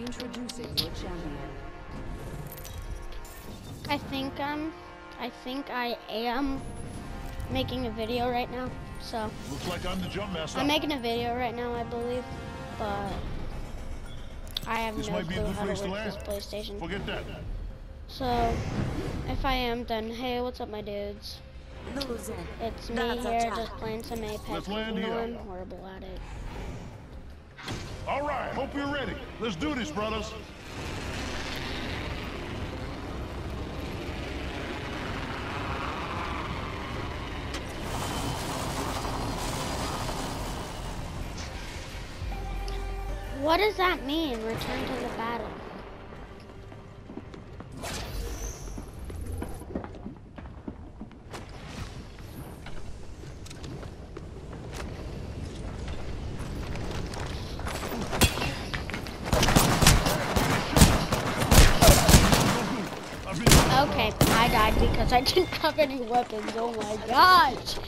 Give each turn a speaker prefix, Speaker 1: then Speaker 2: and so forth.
Speaker 1: Introducing your champion.
Speaker 2: I think um, I think I am making a video right now. So
Speaker 3: Looks like I'm the jump master.
Speaker 2: I'm making a video right now, I believe, but I have
Speaker 3: This
Speaker 2: no
Speaker 3: might be a
Speaker 2: clue
Speaker 3: good
Speaker 2: how to
Speaker 3: place to
Speaker 2: work this
Speaker 3: land.
Speaker 2: PlayStation.
Speaker 3: Forget that.
Speaker 2: So if I am, then hey, what's up, my dudes?
Speaker 1: Losing.
Speaker 2: It's me
Speaker 1: That's
Speaker 2: here, just playing some Apex.
Speaker 3: Let's
Speaker 2: even though. I'm horrible at it.
Speaker 3: Hope you're ready. Let's do this, brothers.
Speaker 2: What does that mean? Return to the battle. Okay, I died because I didn't have any weapons. Oh my gosh.